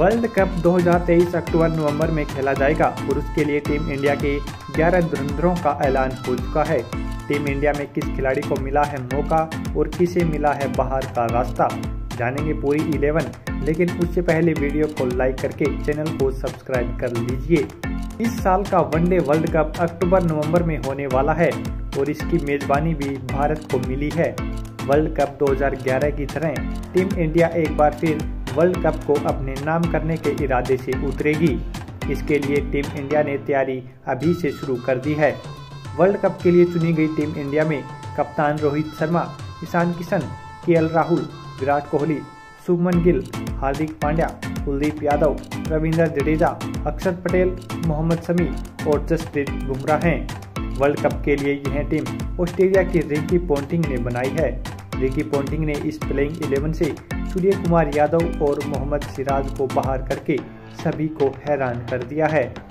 World cup 2023 अक्टूबर नवंबर में खेला जाएगा और उसके लिए टीम इंडिया के 11 धुरंधरों का ऐलान हो चुका है। टीम इंडिया में किस खिलाड़ी को मिला है मौका और किसे मिला है बाहर का रास्ता, जानेंगे पूरी इलेवन। लेकिन उससे पहले वीडियो को लाइक करके चैनल को सब्सक्राइब कर लीजिए। इस साल का वनडे वर्ल्ड कप अक्टूबर नवंबर में होने वाला है और इसकी मेजबानी भी भारत को मिली है। वर्ल्ड कप 2011 की तरह टीम इंडिया एक बार फिर वर्ल्ड कप को अपने नाम करने के इरादे से उतरेगी। इसके लिए टीम इंडिया ने तैयारी अभी से शुरू कर दी है। वर्ल्ड कप के लिए चुनी गई टीम इंडिया में कप्तान रोहित शर्मा ईशान किशन, के राहुल, विराट कोहली, शुभमन गिल, हार्दिक पांड्या, कुलदीप यादव, रविंद्र जडेजा, अक्षर पटेल, मोहम्मद शमी और जसप्रीत बुमराह हैं। वर्ल्ड कप के लिए यह टीम ऑस्ट्रेलिया की रिंकी पोंटिंग ने बनाई है। रिकी पोंटिंग ने इस प्लेइंग इलेवन से सूर्य कुमार यादव और मोहम्मद सिराज को बाहर करके सभी को हैरान कर दिया है।